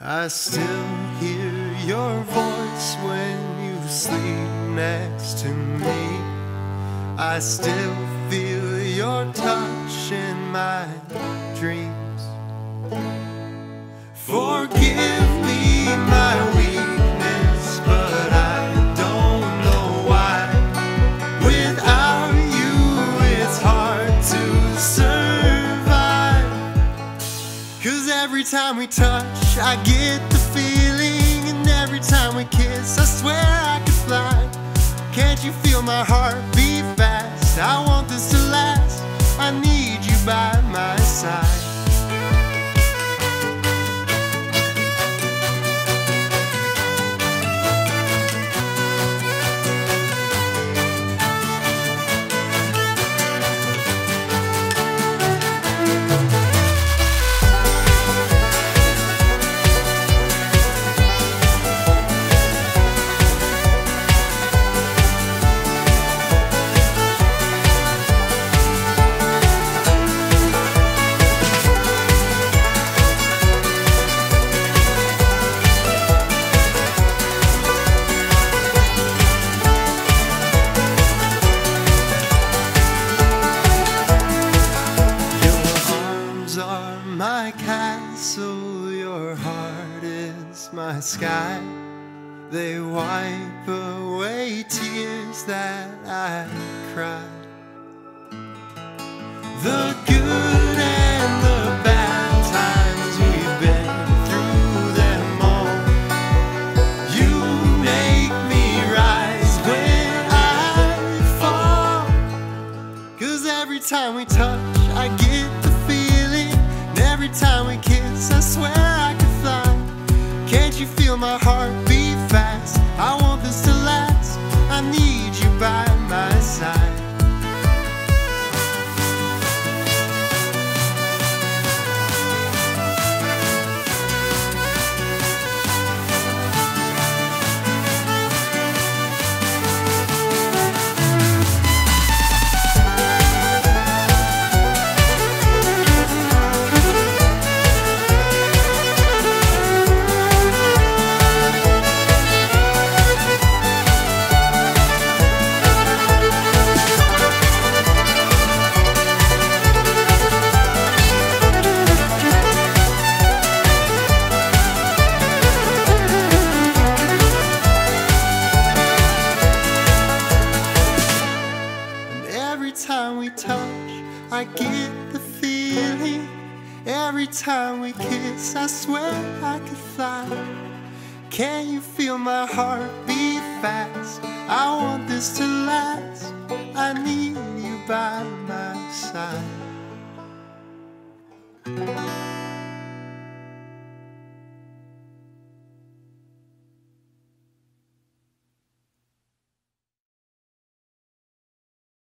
I still hear your voice when you sleep next to me. I still feel your touch in my dreams. Forgive me my weakness, but I don't know why. Without you, it's hard to survive. Cause every time we touch, I get the feeling. And every time we kiss, I swear I could fly. Can't you feel my heart beat fast? I castle, your heart is my sky. They wipe away tears that I cried. The good and the bad times we've been through them all. You make me rise when I fall. Cause every time we touch, I get the feeling. And every time we kiss, I swear I could fly. Can't you feel my heart time we touch, I get the feeling. Every time we kiss, I swear I could fly. Can you feel my heart beat fast? I want this to last. I need you by my side.